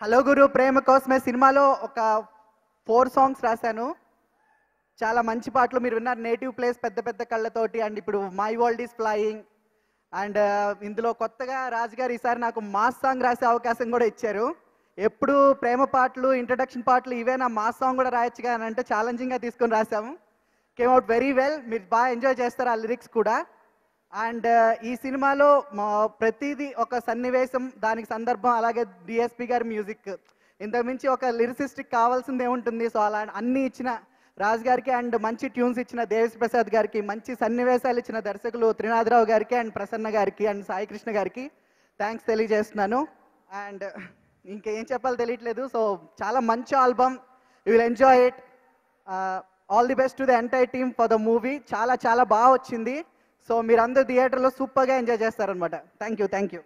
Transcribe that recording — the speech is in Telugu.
హలో గురు ప్రేమ కోసమే సినిమాలో ఒక ఫోర్ సాంగ్స్ రాశాను. చాలా మంచి పాటలు మీరు విన్నారు. నేటివ్ ప్లేస్ పెద్ద పెద్ద కళ్ళతోటి అండ్ ఇప్పుడు my world is flying. And ఇందులో కొత్తగా రాజుగారు ఈసారి నాకు మాస్ సాంగ్ రాసే అవకాశం కూడా ఇచ్చారు. ఎప్పుడు ప్రేమ పాటలు ఇంట్రడక్షన్ పాటలు ఇవే నా మాస్ సాంగ్ కూడా రాయొచ్చుగా అని అంటే ఛాలెంజింగ్గా తీసుకొని రాసాము కేమ్ అవుట్ వెరీ వెల్ మీరు బాగా ఎంజాయ్ చేస్తారు ఆ లిరిక్స్ కూడా. అండ్ ఈ సినిమాలో మా ప్రతిదీ ఒక సన్నివేశం దానికి సందర్భం అలాగే డిఎస్పి గారి మ్యూజిక్. ఇంతకుమించి ఒక లిరిసిస్టిక్ కావాల్సిందే ఉంటుంది సో అలా అన్ని ఇచ్చిన రాజు గారికి అండ్ మంచి ట్యూన్స్ ఇచ్చిన దేవేశ్ ప్రసాద్ గారికి మంచి సన్నివేశాలు ఇచ్చిన దర్శకులు త్రినాథరావు గారికి అండ్ ప్రసన్న గారికి అండ్ సాయికృష్ణ గారికి థ్యాంక్స్ తెలియజేస్తున్నాను. అండ్ ఇంకేం చెప్పాలో తెలియట్లేదు. సో చాలా మంచి album. You will enjoy it all the best to the entire team for the movie చాలా చాలా బాగా వచ్చింది. సో మీరందరూ థియేటర్లో సూపర్గా ఎంజాయ్ చేస్తారనమాట థ్యాంక్ యూ థ్యాంక్ యూ